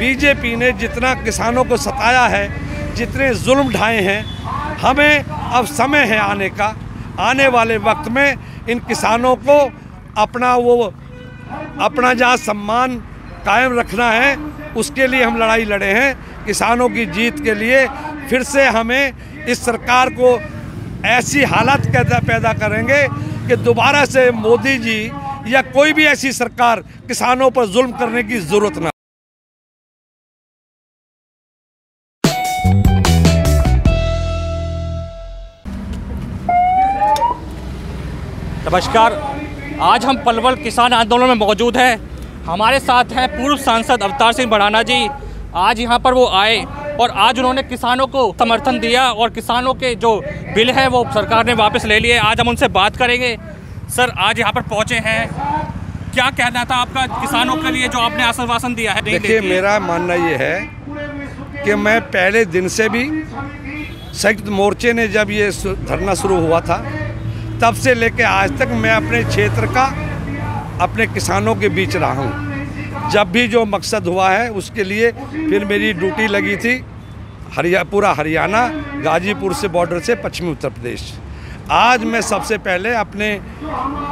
BJP ने जितना किसानों को सताया है, जितने जुल्म ढाए हैं, हमें अब समय है आने का। आने वाले वक्त में इन किसानों को अपना वो, अपना जहाँ सम्मान कायम रखना है, उसके लिए हम लड़ाई लड़े हैं। किसानों की जीत के लिए फिर से हमें इस सरकार को ऐसी हालत पैदा करेंगे कि दोबारा से मोदी जी या कोई भी ऐसी सरकार किसानों पर जुल्म करने की ज़रूरत ना नमस्कार। आज हम पलवल किसान आंदोलन में मौजूद हैं। हमारे साथ हैं पूर्व सांसद अवतार सिंह बड़ाना जी। आज यहाँ पर वो आए और आज उन्होंने किसानों को समर्थन दिया और किसानों के जो बिल हैं वो सरकार ने वापस ले लिए। आज हम उनसे बात करेंगे। सर आज यहाँ पर पहुँचे हैं। क्या कहना था आपका किसानों के लिए जो आपने आश्वासन दिया है? देखिए मेरा मानना ये है कि मैं पहले दिन से भी संयुक्त मोर्चे ने जब ये धरना शुरू हुआ था तब से लेकर आज तक मैं अपने क्षेत्र का, अपने किसानों के बीच रहा हूँ। जब भी जो मकसद हुआ है, उसके लिए फिर मेरी ड्यूटी लगी थी हरिया, पूरा हरियाणा, गाजीपुर से बॉर्डर से पश्चिमी उत्तर प्रदेश। आज मैं सबसे पहले अपने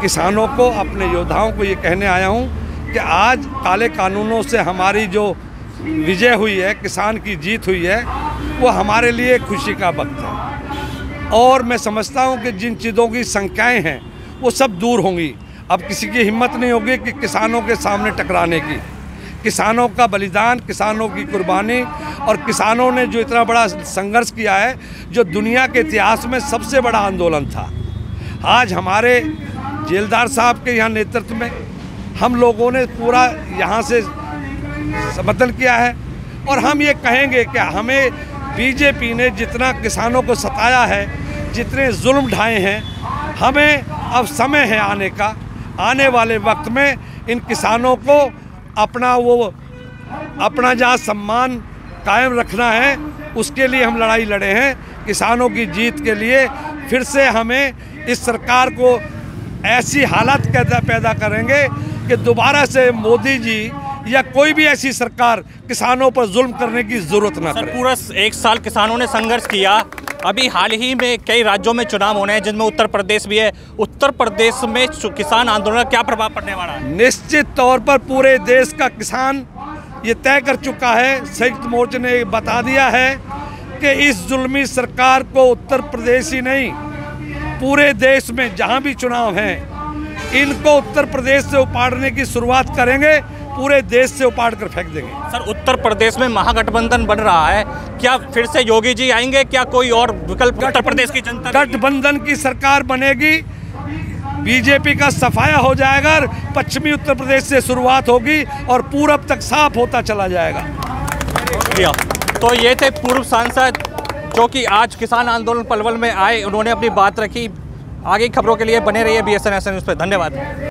किसानों को, अपने योद्धाओं को ये कहने आया हूँ कि आज काले कानूनों से हमारी जो विजय हुई है, किसान की जीत हुई है, वो हमारे लिए खुशी का वक्त है। और मैं समझता हूँ कि जिन चीज़ों की संख्याएँ हैं, वो सब दूर होंगी। अब किसी की हिम्मत नहीं होगी कि किसानों के सामने टकराने की। किसानों का बलिदान, किसानों की कुर्बानी और किसानों ने जो इतना बड़ा संघर्ष किया है, जो दुनिया के इतिहास में सबसे बड़ा आंदोलन था। आज हमारे जेलदार साहब के यहाँ नेतृत्व में हम लोगों ने पूरा यहाँ से समर्थन किया है और हम ये कहेंगे कि हमें बीजेपी ने जितना किसानों को सताया है, जितने जुल्म ढाए हैं, हमें अब समय है आने का। आने वाले वक्त में इन किसानों को अपना वो, अपना जहाँ सम्मान कायम रखना है, उसके लिए हम लड़ाई लड़े हैं। किसानों की जीत के लिए फिर से हमें इस सरकार को ऐसी हालत पैदा करेंगे कि दोबारा से मोदी जी या कोई भी ऐसी सरकार किसानों पर जुल्म करने की ज़रूरत ना करे। पूरा एक साल किसानों ने संघर्ष किया। अभी हाल ही में कई राज्यों में चुनाव होने हैं जिनमें उत्तर प्रदेश भी है। उत्तर प्रदेश में किसान आंदोलन का क्या प्रभाव पड़ने वाला है? निश्चित तौर पर पूरे देश का किसान ये तय कर चुका है संयुक्त मोर्चे ने बता दिया है कि इस जुल्मी सरकार को उत्तर प्रदेश ही नहीं पूरे देश में जहाँ भी चुनाव हैं इनको उत्तर प्रदेश से उपाड़ने की शुरुआत करेंगे। पूरे देश से उपाड़ कर फेंक देंगे। सर उत्तर प्रदेश में महागठबंधन बन रहा है। क्या फिर से योगी जी आएँगे? क्या कोई और विकल्प उत्तर प्रदेश की जनता गठबंधन की सरकार बनेगी। बीजेपी का सफाया हो जाएगा पश्चिमी उत्तर प्रदेश से शुरुआत होगी और पूरब तक साफ़ होता चला जाएगा। तो ये थे पूर्व सांसद जो कि आज किसान आंदोलन पलवल में आए। उन्होंने अपनी बात रखी। आगे खबरों के लिए बने रहिए बी एस एन न्यूज़ पर धन्यवाद।